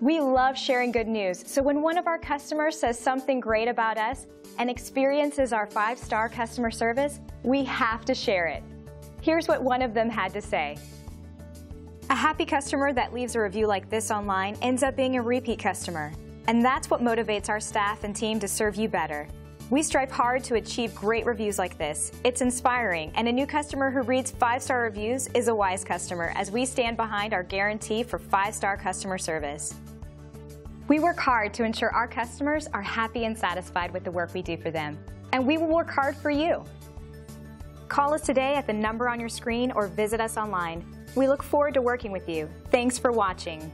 We love sharing good news, so when one of our customers says something great about us and experiences our five-star customer service, we have to share it. Here's what one of them had to say. A happy customer that leaves a review like this online ends up being a repeat customer. And that's what motivates our staff and team to serve you better. We strive hard to achieve great reviews like this. It's inspiring, and a new customer who reads five-star reviews is a wise customer as we stand behind our guarantee for five-star customer service. We work hard to ensure our customers are happy and satisfied with the work we do for them, and we will work hard for you. Call us today at the number on your screen or visit us online. We look forward to working with you. Thanks for watching.